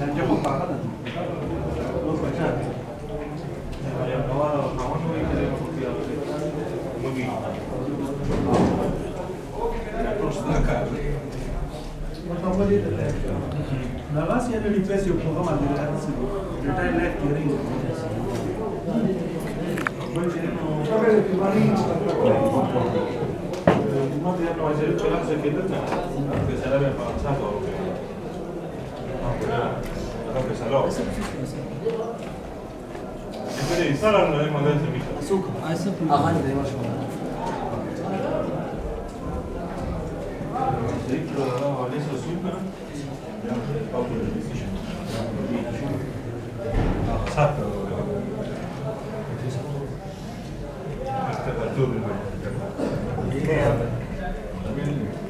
Andiamo a parlare. Domini. La base era ripresa il programma di ragazzi, in realtà è letto in ringo. Poi c'erano... Va bene, più marino. Ma ti hanno fatto il colasso che da te, che sarebbe avanzato. Ma quella, la roba è salò sì, saranno le magari servizio. Su, adesso più. Avanti, devo lasciare. Adesso super. Sappio. Aspetta, tu prima.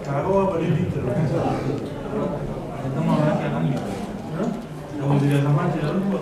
Cagò per il litro. Non mi ha Non mi ha Non mi ha Non mi ha Non mi ha Non mi ha Non mi ha Non mi ha Non mi ha Non mi ha Non mi ha Non mi ha Non mi ha